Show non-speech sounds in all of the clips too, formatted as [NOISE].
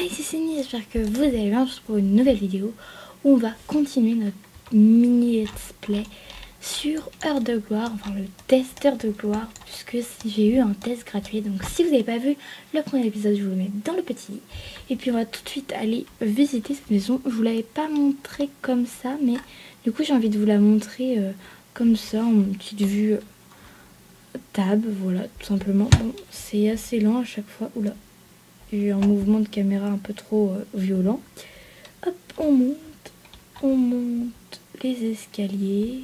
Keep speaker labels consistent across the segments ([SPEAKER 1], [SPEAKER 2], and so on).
[SPEAKER 1] Hey c'est Cindy, j'espère que vous allez bien pour une nouvelle vidéo où on va continuer notre mini let's play sur Heure de Gloire, enfin le test Heure de Gloire, puisque j'ai eu un test gratuit. Donc si vous n'avez pas vu le premier épisode, je vous le mets dans le petit. Et puis on va tout de suite aller visiter cette maison. Je vous l'avais pas montré comme ça, mais du coup j'ai envie de vous la montrer euh, comme ça, en petite vue euh, table, voilà, tout simplement. C'est assez lent à chaque fois. Oula, eu un mouvement de caméra un peu trop euh, violent. Hop, on monte, on monte les escaliers.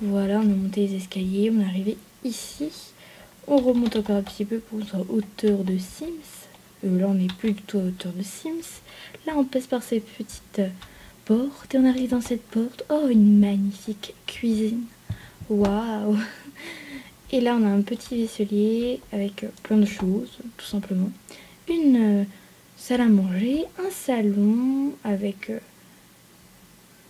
[SPEAKER 1] Voilà, on a monté les escaliers, on est arrivé ici. On remonte encore un petit peu pour être à hauteur de Sims. Euh, là, on n'est plus du tout à hauteur de Sims. Là, on passe par ces petites euh, portes et on arrive dans cette porte. Oh, une magnifique cuisine. Waouh Et là, on a un petit vaisselier avec plein de choses, tout simplement. Une euh, salle à manger, un salon avec euh,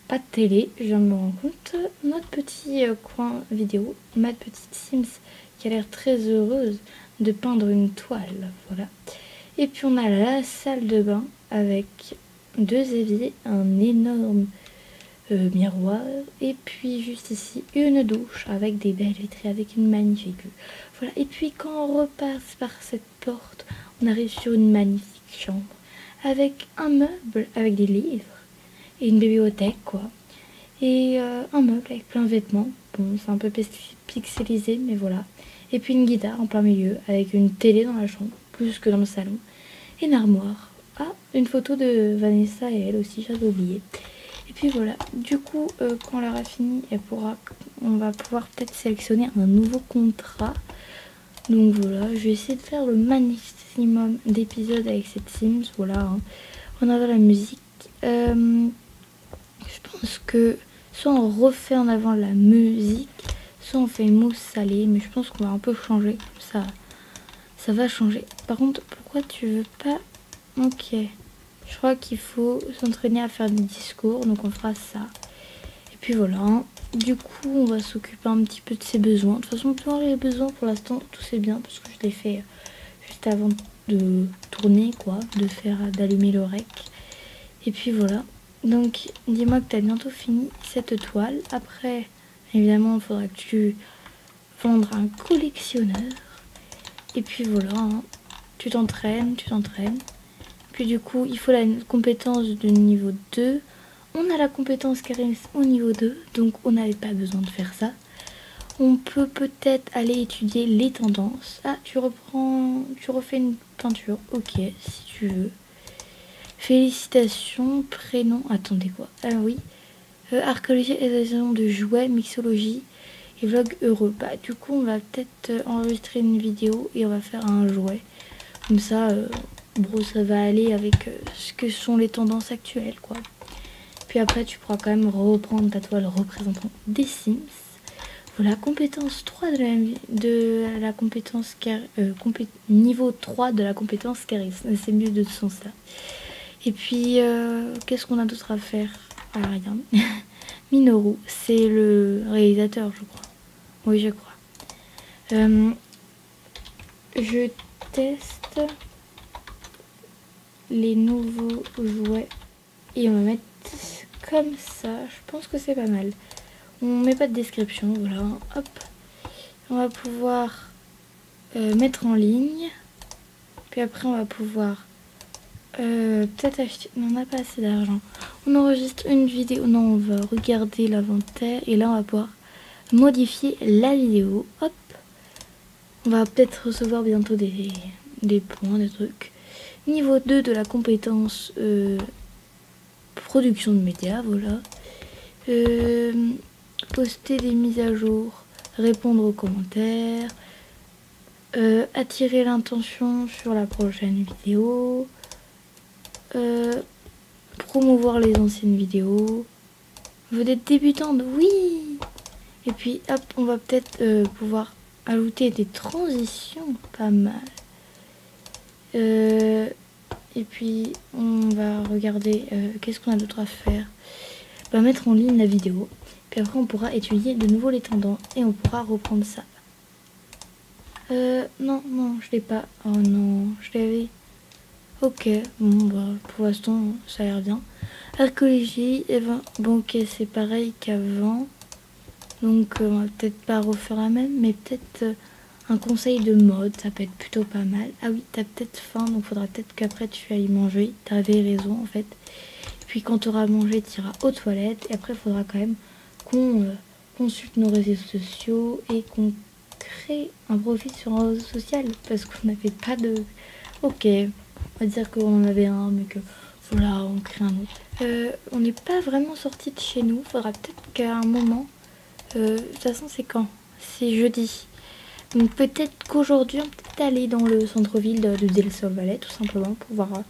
[SPEAKER 1] pas de télé, je me rendre compte. Notre petit euh, coin vidéo, ma petite Sims qui a l'air très heureuse de peindre une toile. Voilà. Et puis on a la salle de bain avec deux éviers, un énorme euh, miroir. Et puis juste ici, une douche avec des belles vitrées, avec une magnifique vue. Voilà. Et puis quand on repasse par cette porte, on arrive sur une magnifique chambre avec un meuble, avec des livres et une bibliothèque quoi. Et euh, un meuble avec plein de vêtements. Bon, c'est un peu pixelisé, mais voilà. Et puis une guitare en plein milieu avec une télé dans la chambre, plus que dans le salon. Et une armoire. Ah, une photo de Vanessa et elle aussi, j'avais oublié. Et puis voilà, du coup, euh, quand elle aura fini, on va pouvoir peut-être sélectionner un nouveau contrat. Donc voilà, je vais essayer de faire le maximum d'épisodes avec cette Sims. Voilà, hein. on a la musique. Euh, je pense que soit on refait en avant la musique, soit on fait mousse salée. Mais je pense qu'on va un peu changer. Ça, ça va changer. Par contre, pourquoi tu veux pas... Ok. Je crois qu'il faut s'entraîner à faire des discours, donc on fera ça. Et puis voilà. Du coup, on va s'occuper un petit peu de ses besoins. De toute façon, pour les besoins, pour l'instant, tout c'est bien, parce que je l'ai fait juste avant de tourner, quoi, de faire, d'allumer le rec. Et puis voilà. Donc, dis-moi que tu as bientôt fini cette toile. Après, évidemment, il faudra que tu vendes un collectionneur. Et puis voilà, hein. tu t'entraînes, tu t'entraînes. Puis du coup, il faut la compétence de niveau 2. On a la compétence charisme au niveau 2, donc on n'avait pas besoin de faire ça. On peut peut-être aller étudier les tendances. Ah, tu reprends, tu refais une peinture. Ok, si tu veux. Félicitations, prénom. Attendez quoi Ah oui. Euh, archéologie, évasion de jouets, mixologie et vlog heureux. Bah, du coup, on va peut-être euh, enregistrer une vidéo et on va faire un jouet. Comme ça, euh, Bon, ça va aller avec euh, ce que sont les tendances actuelles, quoi. Puis après, tu pourras quand même reprendre ta toile représentant des Sims. Voilà, compétence 3 de la, compétence euh, niveau 3 de la compétence charisme. C'est mieux de ce sens-là. Et puis, euh, qu'est-ce qu'on a d'autre à faire? Ah, rien. [LAUGHS] Minoru, c'est le réalisateur, je crois. Oui, je crois. je teste les nouveaux jouets et on va mettre comme ça. Je pense que c'est pas mal. On met pas de description, voilà. Hop. On va pouvoir euh, mettre en ligne. Puis après on va pouvoir euh, peut-être acheter. Non, on n'a pas assez d'argent. On enregistre une vidéo. Non, on va regarder l'inventaire. Et là on va pouvoir modifier la vidéo. Hop. On va peut-être recevoir bientôt des, des points, des trucs. Niveau 2 de la compétence euh, production de médias, voilà. Euh, poster des mises à jour, répondre aux commentaires, euh, attirer l'intention sur la prochaine vidéo, promouvoir les anciennes vidéos. Vous êtes débutante, oui Et puis hop, on va peut-être pouvoir ajouter des transitions, pas mal. Et puis on va regarder euh, qu'est-ce qu'on a d'autre à faire. On va mettre en ligne la vidéo. Puis après on pourra étudier de nouveau les tendances et on pourra reprendre ça. Euh, non, non, je l'ai pas. Oh non, je l'avais. Ok, bon bah pour l'instant ça a l'air bien. Archéologie, et ben, bon ok c'est pareil qu'avant. Donc euh, on va peut-être pas refaire la même, mais peut-être euh, un conseil de mode, ça peut être plutôt pas mal. Ah oui, t'as peut-être faim, donc faudra peut-être qu'après tu ailles manger. T'avais raison en fait. puis quand tu auras mangé, tu iras aux toilettes. Et après, faudra quand même qu'on euh, consulte nos réseaux sociaux et qu'on crée un profil sur un réseau social. Parce qu'on n'avait pas de... Ok, on va dire qu'on en avait un, mais que voilà, on crée un autre. on n'est pas vraiment sorti de chez nous. Faudra peut-être qu'à un moment euh, de toute façon, c'est quand? C'est jeudi. Donc peut-être qu'aujourd'hui, on peut aller dans le centre-ville de, Del Sol Valley, tout simplement, pour voir,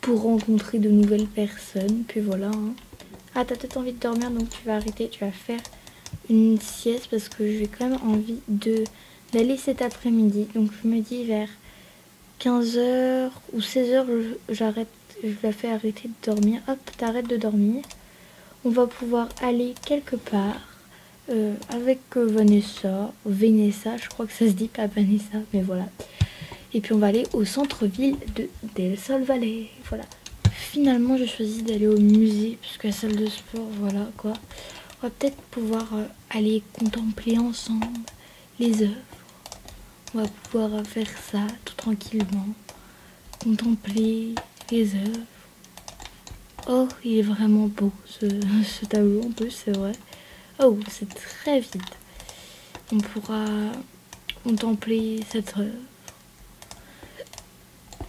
[SPEAKER 1] pour rencontrer de nouvelles personnes. Puis voilà. Hein. Ah, t'as peut-être envie de dormir, donc tu vas arrêter, tu vas faire une sieste parce que j'ai quand même envie d'aller cet après-midi. Donc je me dis vers 15h ou 16h, j'arrête, je la fais arrêter de dormir. Hop, t'arrêtes de dormir. On va pouvoir aller quelque part euh, avec euh, Vanessa, Vanessa, je crois que ça se dit pas Vanessa, mais voilà. Et puis on va aller au centre-ville de Del Sol Valley, voilà. Finalement, j'ai choisi d'aller au musée, puisque la salle de sport, voilà quoi. On va peut-être pouvoir euh, aller contempler ensemble les œuvres. On va pouvoir faire ça tout tranquillement. Contempler les œuvres. Oh, il est vraiment beau ce, [LAUGHS] ce tableau en plus, c'est vrai. Oh, c'est très vite. On pourra contempler cette œuvre.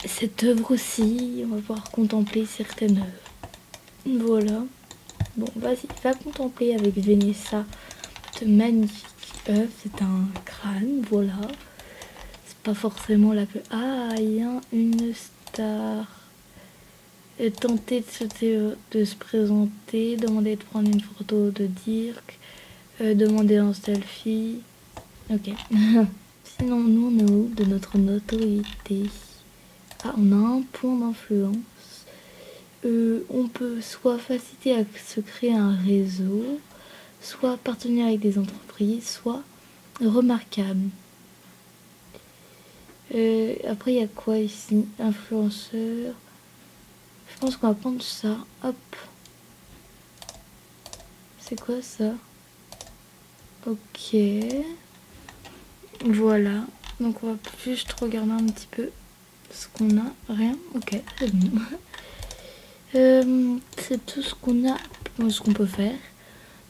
[SPEAKER 1] Cette œuvre aussi, on va pouvoir contempler certaines œuvres. Voilà. Bon, vas-y, va contempler avec Vanessa cette magnifique œuvre. C'est un crâne, voilà. C'est pas forcément la plus... Ah, il y a une star. Tenter de se, présenter, demander de prendre une photo de Dirk, euh, demander un selfie. Ok. [LAUGHS] Sinon, nous, on est où de notre notoriété? Ah, on a un point d'influence. Euh, on peut soit faciliter à se créer un réseau, soit partenir avec des entreprises, soit remarquable. Euh, après, il y a quoi ici? Influenceur. Pense qu'on va prendre ça. Hop. C'est quoi ça? Ok. Voilà. Donc on va juste regarder un petit peu ce qu'on a. Rien? Ok, c'est. [LAUGHS] Euh, c'est tout ce qu'on a, ce qu'on peut faire.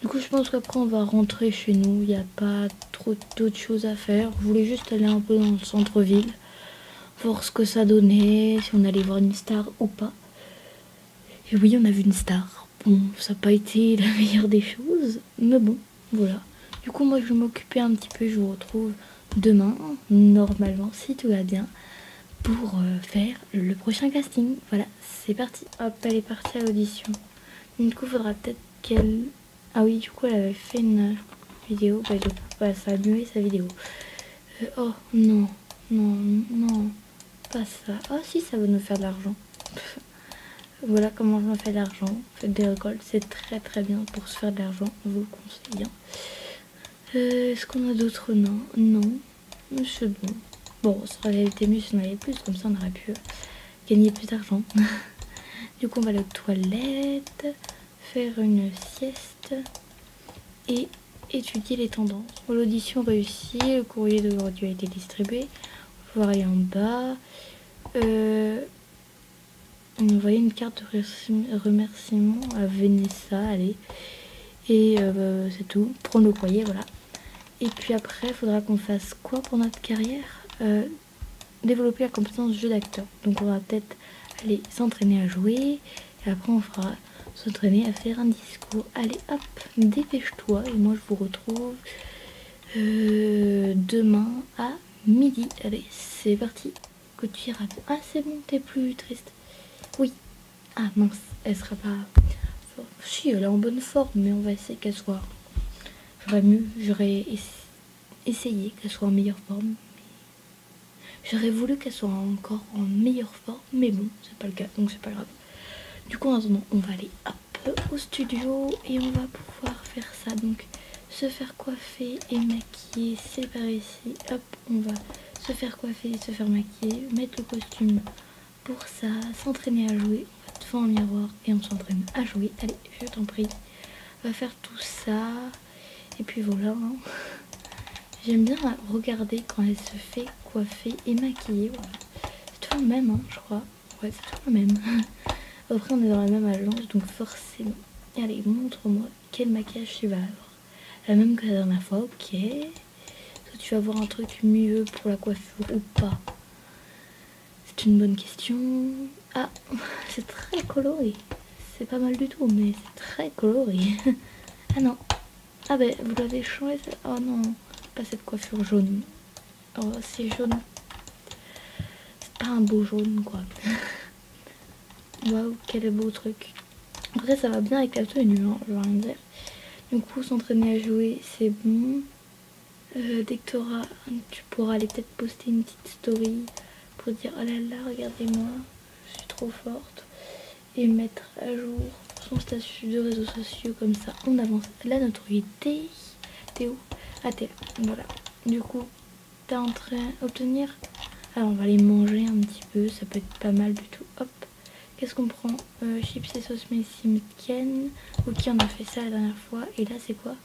[SPEAKER 1] Du coup, je pense qu'après, on va rentrer chez nous. Il n'y a pas trop d'autres choses à faire. Je voulais juste aller un peu dans le centre-ville, voir ce que ça donnait, si on allait voir une star ou pas. Et oui, on a vu une star. Bon, ça n'a pas été la [LAUGHS] meilleure des choses, mais bon, voilà. Du coup, moi, je vais m'occuper un petit peu. Je vous retrouve demain, normalement, si tout va bien, pour euh, faire le prochain casting. Voilà, c'est parti. Hop, elle est partie à l'audition. Du coup, faudra peut-être qu'elle... Ah oui, du coup, elle avait fait une vidéo. Bah, bah ça a mué sa vidéo. Euh, oh, non, non, non, pas ça. Ah si, ça va nous faire de l'argent. [LAUGHS] voilà comment je me fais de l'argent. Faites des récoltes, c'est très très bien pour se faire de l'argent. Je vous le conseille. Hein. Euh, est-ce qu'on a d'autres Non. Non. C'est bon. Bon, ça aurait été mieux si on avait plus, comme ça on aurait pu gagner plus d'argent. [LAUGHS] du coup, on va aller aux toilettes, faire une sieste et étudier les tendances. L'audition réussie, le courrier d'aujourd'hui a été distribué. On va aller en bas. Euh, on envoyer une carte de remerciement à Vanessa, allez. Et euh, c'est tout. Prendre le courrier, voilà. Et puis après, il faudra qu'on fasse quoi pour notre carrière? Euh, Développer la compétence jeu d'acteur. Donc on va peut-être aller s'entraîner à jouer. Et après, on fera s'entraîner à faire un discours. Allez, hop, dépêche-toi. Et moi, je vous retrouve euh, demain à midi. Allez, c'est parti. Que tu iras. Ah, c'est bon, t'es plus triste. Oui. Ah mince, elle sera pas... Si, elle est en bonne forme, mais on va essayer qu'elle soit J'aurais mieux, j'aurais essayé qu'elle soit en meilleure forme. J'aurais voulu qu'elle soit encore en meilleure forme, mais bon, c'est pas le cas, donc c'est pas grave. Du coup, en attendant, on va aller hop au studio et on va pouvoir faire ça. Donc, se faire coiffer et maquiller, c'est par ici. Hop, on va se faire coiffer, se faire maquiller, mettre le costume pour ça, s'entraîner à jouer, on va devant un miroir et on s'entraîne à jouer. Allez, je t'en prie. On va faire tout ça. Et puis voilà. Hein. J'aime bien regarder quand elle se fait coiffer et maquiller. C'est tout le même, hein, je crois. Ouais, c'est tout le même. [LAUGHS] Après, on est dans la même agence, donc forcément. Allez, montre-moi quel maquillage tu vas avoir. La même que la dernière fois, ok. Toi, tu vas avoir un truc mieux pour la coiffure ou pas Une bonne question. Ah, [LAUGHS] c'est très coloré. C'est pas mal du tout, mais c'est très coloré. [LAUGHS] ah non. Ah ben, vous l'avez changé. Oh non pas cette coiffure jaune. Oh, c'est jaune. C'est pas un beau jaune, quoi. [LAUGHS] Waouh, quel beau truc. Après, ça va bien avec la tenue, hein, je dire. Du coup, s'entraîner à jouer, c'est bon. Euh, dès que tu auras, tu pourras aller peut-être poster une petite story pour dire oh là là, regardez-moi, je suis trop forte. Et mettre à jour son statut de réseaux sociaux comme ça. On avance la notoriété. T'es où? Ah t'es Voilà. Du coup, t'es en train d'obtenir... Alors on va les manger un petit peu, ça peut être pas mal du tout. Hop. Qu'est-ce qu'on prend? Euh, Chips et sauce mexicaine. Ok, on a fait ça la dernière fois. Et là, c'est quoi?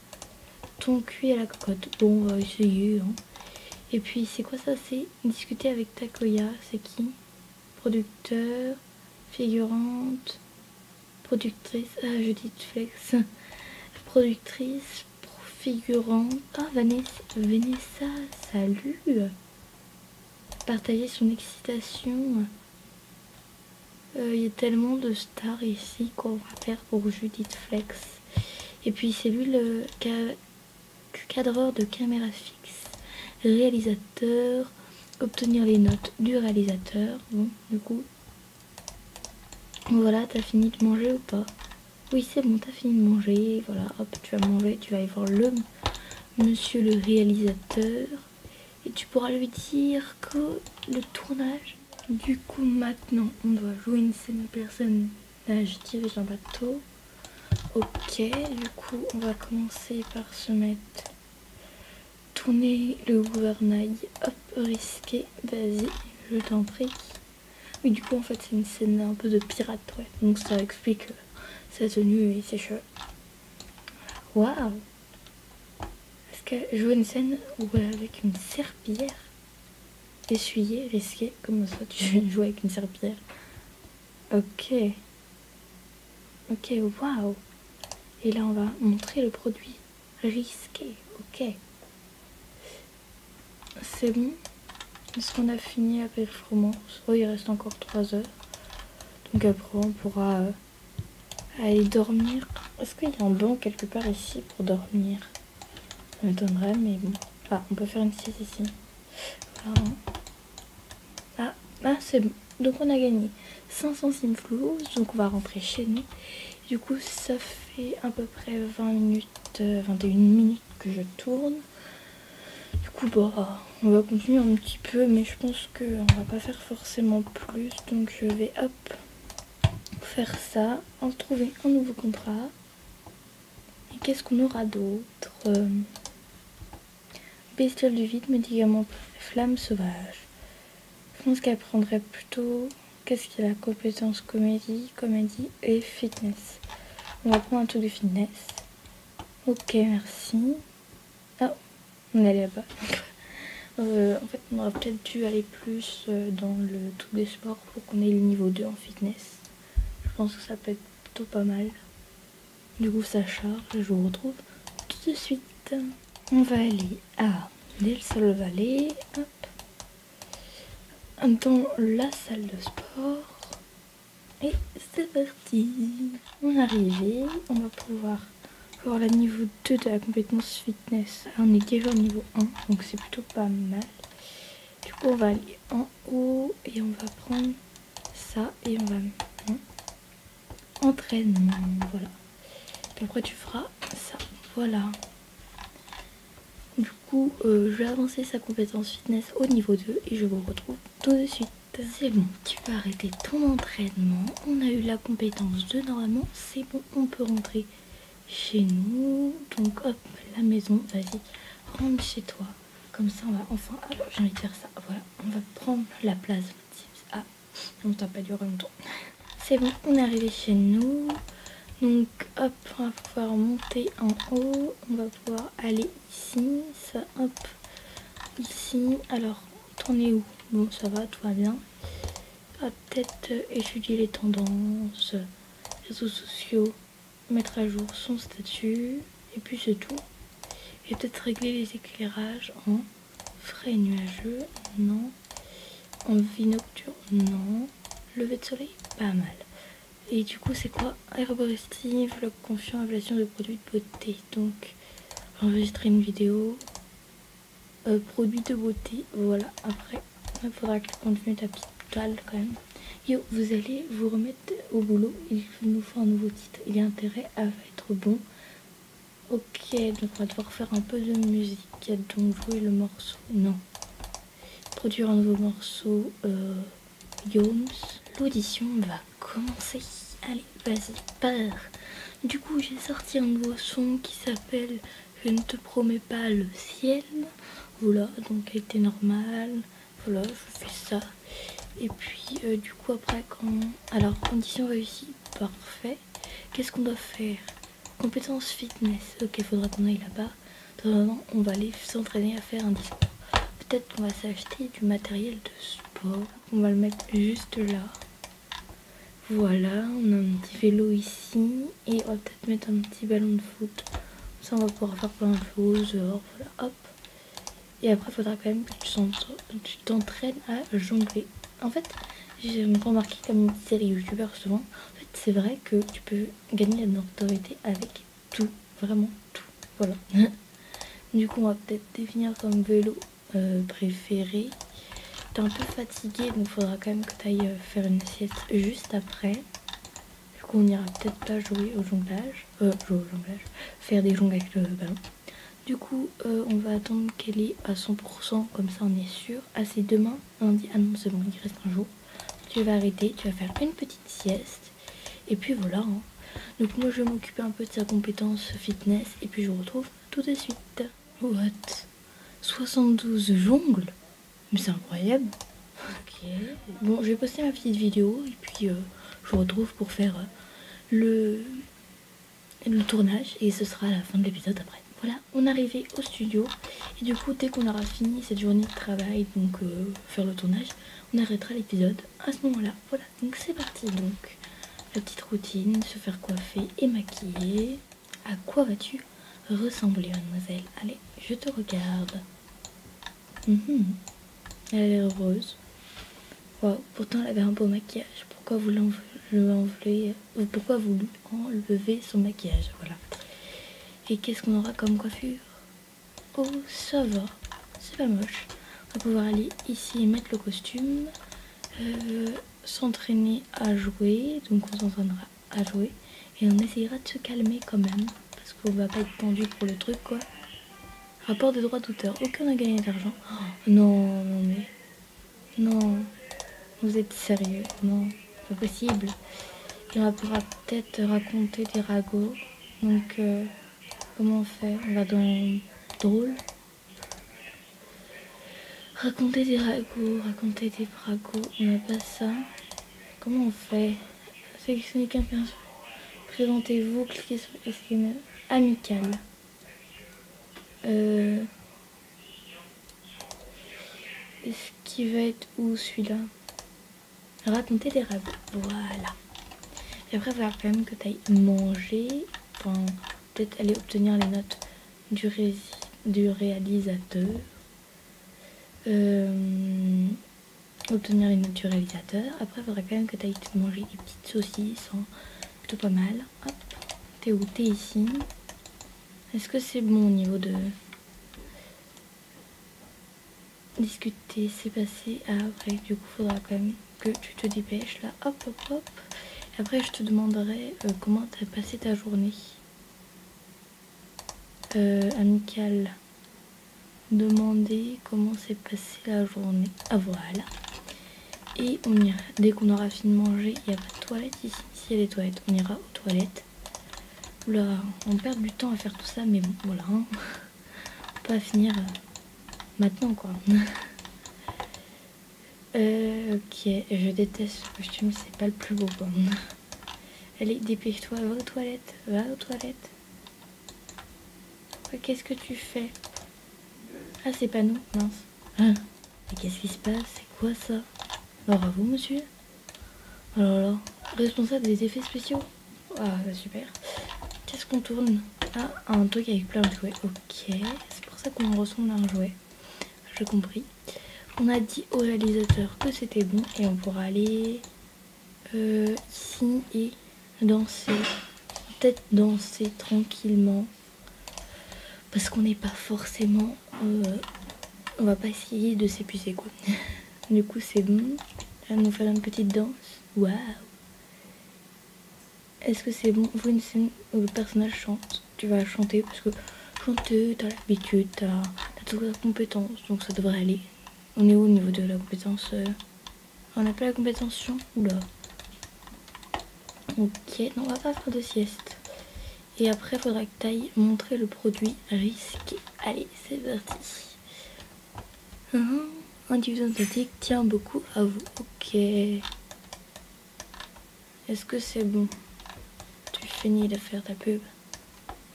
[SPEAKER 1] Ton cuit à la cocotte. Bon, on va essayer. Hein. Et puis, c'est quoi ça? C'est discuter avec Takoya. C'est qui? Producteur, figurante, productrice. Ah, Judith Flex. [LAUGHS] Productrice, figurante. Ah, Vanessa, salut. Partager son excitation. Euh, il y a tellement de stars ici qu'on va faire pour Judith Flex. Et puis c'est lui le cadreur de caméra fixe, réalisateur, obtenir les notes du réalisateur. Bon, du coup, voilà, t'as fini de manger ou pas? Oui, c'est bon, t'as fini de manger. Voilà, hop, tu vas manger. Tu vas aller voir le monsieur le réalisateur. Et tu pourras lui dire que le tournage... Du coup, maintenant, on doit jouer une scène de personnage dirige un bateau. Ok, du coup, on va commencer par se mettre... Tourner le gouvernail. Hop, risqué. Vas-y, je t'en prie. Oui, du coup, en fait, c'est une scène un peu de pirate, ouais. Donc ça explique sa tenue et ses cheveux. Waouh Est-ce que jouer une scène où avec une serpillière Essuyer, risqué, comme ça tu [LAUGHS] jouer avec une serpillière? Ok. Ok, waouh Et là on va montrer le produit. Risqué, ok. C'est bon Est-ce qu'on a fini la performance Oh, il reste encore 3 heures. Donc après on pourra... Euh, aller dormir. Est-ce qu'il y a un banc quelque part ici pour dormir? Ça m'étonnerait, mais bon. Ah, on peut faire une sieste ici. Ah, ah c'est bon. Donc on a gagné 500 simflous, donc on va rentrer chez nous. Du coup, ça fait à peu près 20 minutes, 21 euh, minutes que je tourne. Du coup, bah, on va continuer un petit peu, mais je pense qu'on va pas faire forcément plus. Donc je vais, hop, faire ça, en trouver un nouveau contrat. Et qu'est-ce qu'on aura d'autre? Euh, Bestiole du vide, médicament flamme sauvage. Je pense qu'elle prendrait plutôt qu'est-ce qu'il a compétence comédie, comédie et fitness. On va prendre un truc de fitness. Ok, merci. Ah, on est là-bas. [LAUGHS] Euh, en fait, on aurait peut-être dû aller plus euh, dans le truc des sports pour qu'on ait le niveau 2 en fitness. Je pense que ça peut être plutôt pas mal. Du coup, ça charge et je vous retrouve tout de suite. On va aller à Del Sol Valley. Hop. Dans la salle de sport. Et c'est parti. On est arrivé. On va pouvoir voir le niveau 2 de la compétence fitness. on est déjà au niveau 1, donc c'est plutôt pas mal. Du coup, on va aller en haut et on va prendre ça et on va entraînement. Voilà. Après, tu feras ça. Voilà. Du coup, euh, je vais avancer sa compétence fitness au niveau 2 et je vous retrouve tout de suite. C'est bon, tu peux arrêter ton entraînement. On a eu la compétence 2 normalement. C'est bon, on peut rentrer chez nous. Donc hop, la maison, vas-y, rentre chez toi. Comme ça, on va enfin... j'ai envie de faire ça. Voilà, on va prendre la place. Ah, On t'a pas duré longtemps. [LAUGHS] C'est bon, on est arrivé chez nous. Donc hop, on va pouvoir monter en haut. On va pouvoir aller ici. Ça, hop, ici. Alors, tourner où? Bon, ça va, tout va bien. va peut-être étudier les tendances, réseaux sociaux, mettre à jour son statut. Et puis c'est tout. Et peut-être régler les éclairages en frais nuageux. Non. En vie nocturne. Non. Lever de soleil. Pas mal. Et du coup, c'est quoi Aéroborestive, le confiant, évaluation de produits de beauté. Donc, enregistrer une vidéo. Euh, produits de beauté. Voilà. Après, il faudra que je continue ta toile quand même. Yo, vous allez vous remettre au boulot. Il nous faut un nouveau titre. Il y a intérêt à être bon. Ok, donc on va devoir faire un peu de musique. Donc jouer le morceau. Non. Produire un nouveau morceau. Euh. L'audition va commencer. Allez, vas-y, pars. Du coup, j'ai sorti un nouveau son qui s'appelle Je ne te promets pas le ciel. Voilà, donc elle était normale. Voilà, je fais ça. Et puis, euh, du coup, après, quand. Alors, condition réussie, parfait. Qu'est-ce qu'on doit faire? Compétences fitness. Ok, faudra qu'on aille là-bas. on va aller s'entraîner à faire un discours. Peut-être qu'on va s'acheter du matériel de sport. On va le mettre juste là. Voilà, on a un petit vélo ici. Et on va peut-être mettre un petit ballon de foot. Ça, on va pouvoir faire plein de choses. Voilà, hop. Et après, il faudra quand même que tu t'entraînes à jongler. En fait, j'ai remarqué comme une série youtubeur souvent, en fait, c'est vrai que tu peux gagner la notoriété avec tout, vraiment tout. Voilà. [LAUGHS] du coup, on va peut-être définir comme vélo euh, préféré. T'es un peu fatigué, donc il faudra quand même que tu ailles euh, faire une sieste juste après. Du coup, on ira peut-être pas jouer au jonglage. Euh, jouer au jonglage. Faire des jongles avec le ballon. Du coup, euh, on va attendre qu'elle est à 100%, comme ça on est sûr. Ah, c'est demain, lundi. Ah non, c'est bon, il reste un jour. Tu vas arrêter, tu vas faire une petite sieste. Et puis voilà. Hein. Donc moi, je vais m'occuper un peu de sa compétence fitness. Et puis je vous retrouve tout de suite. What? 72 jongles? Mais c'est incroyable. Ok. Bon, je vais poster ma petite vidéo. Et puis, euh, je vous retrouve pour faire euh, le, le tournage. Et ce sera à la fin de l'épisode après. Voilà, on est arrivé au studio et du coup dès qu'on aura fini cette journée de travail, donc euh, faire le tournage, on arrêtera l'épisode à ce moment-là. Voilà, donc c'est parti donc. La petite routine, se faire coiffer et maquiller. À quoi vas-tu ressembler mademoiselle? Allez, je te regarde. Mhm. Elle a l'air heureuse. pourtant elle avait un beau maquillage. Pourquoi vous l'enlevez Pourquoi vous lui enlevez son maquillage? Voilà. Et qu'est-ce qu'on aura comme coiffure? Oh, ça va. C'est pas moche. On va pouvoir aller ici et mettre le costume. Euh, s'entraîner à jouer. Donc on s'entraînera à jouer. Et on essayera de se calmer quand même. Parce qu'on va pas être tendu pour le truc, quoi. Rapport de droit d'auteur. Aucun n'a gagné d'argent. non, non, mais... Non. Vous êtes sérieux? Non, pas possible. Et on va pouvoir peut-être raconter des ragots. Donc... Euh, Comment on fait On va dans drôle. Raconter des ragots, raconter des bragos, on n'a pas ça. Comment on fait? Sélectionnez quelqu'un. Présentez-vous, cliquez sur Amical. amical. Euh... Est-ce qu'il va être où celui-là? Raconter des ragots. Voilà. Et après, il va quand même que tu ailles manger. Aller obtenir les notes du, du réalisateur. Euh, obtenir les notes du réalisateur. Après, il faudra quand même que tu ailles te manger des petites saucisses. Hein. Plutôt pas mal. Hop. T'es où? T'es ici. Est-ce que c'est bon au niveau de discuter? C'est passé. Ah, après, du coup, faudra quand même que tu te dépêches là. Hop, hop, hop. après, je te demanderai euh, comment tu as passé ta journée euh, amical demander comment s'est passée la journée. Ah voilà. Et on ira, dès qu'on aura fini de manger, il y a pas de toilette ici. S'il y a des toilettes, on ira aux toilettes. On perd du temps à faire tout ça, mais bon, voilà. Hein. On va finir euh, maintenant quoi. [LAUGHS] Euh, ok, je déteste ce costume, c'est pas le plus beau quoi. Allez, dépêche-toi, va aux toilettes, va aux toilettes. Qu'est-ce que tu fais Ah, c'est pas nous, mince. Ah, qu'est-ce qui se passe C'est quoi ça Bravo, monsieur. Alors là, responsable des effets spéciaux. Ah, bah, super. Qu'est-ce qu'on tourne Ah, un truc avec plein de jouets. Ok, c'est pour ça qu'on ressemble à un jouet. J'ai compris. On a dit au réalisateur que c'était bon et on pourra aller euh, ici et danser. Peut-être danser tranquillement. Parce qu'on n'est pas forcément... Euh, on va pas essayer de s'épuiser quoi. [LAUGHS] du coup c'est bon. Va nous faire une petite danse. Waouh Est-ce que c'est bon? Vous une scène où le personnage chante. Tu vas chanter parce que chanter, t'as l'habitude, t'as as toutes les compétences, donc ça devrait aller. On est où au niveau de la compétence euh, On n'a pas la compétence chant? Oula. Ok, non, on va pas faire de sieste. Et après, il faudra que tu ailles montrer le produit risqué. Allez, c'est parti. Un diffuseur synthétique tient beaucoup à vous. Ok. Est-ce que c'est bon? Tu finis de faire ta pub.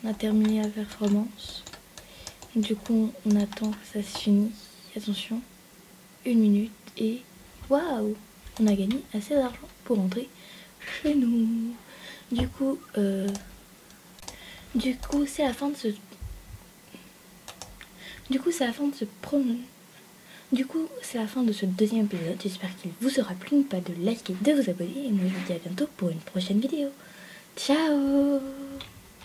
[SPEAKER 1] On a terminé la performance. Du coup, on attend que ça se finisse. Attention. Une minute et... Waouh On a gagné assez d'argent pour rentrer chez nous. Du coup, euh, du coup, c'est la fin de ce. Du coup, c'est la fin de ce promenade. Du coup, c'est la fin de ce deuxième épisode. J'espère qu'il vous aura plu. Pas de liker, de vous abonner. Et moi, je vous dis à bientôt pour une prochaine vidéo. Ciao